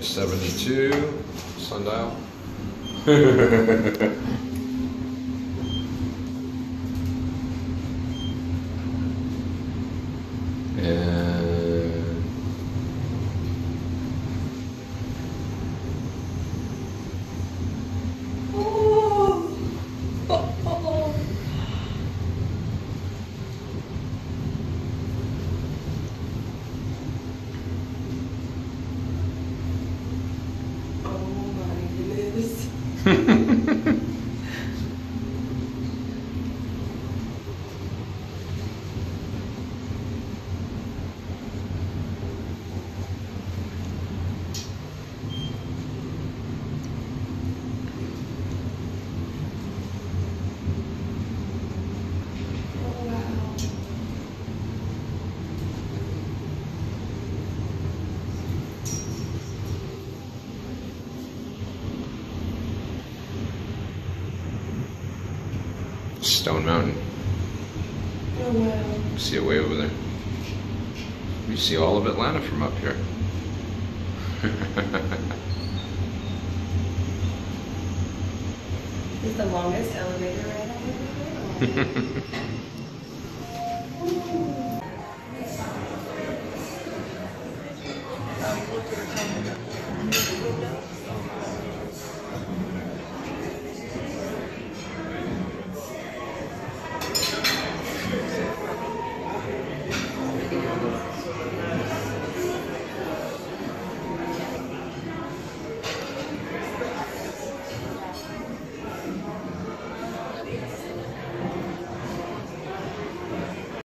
Seventy-two, sundial. And Mm-hmm. Stone Mountain. Oh, wow. See it way over there. You see all of Atlanta from up here. Is the longest elevator ride I've ever been on. Oh.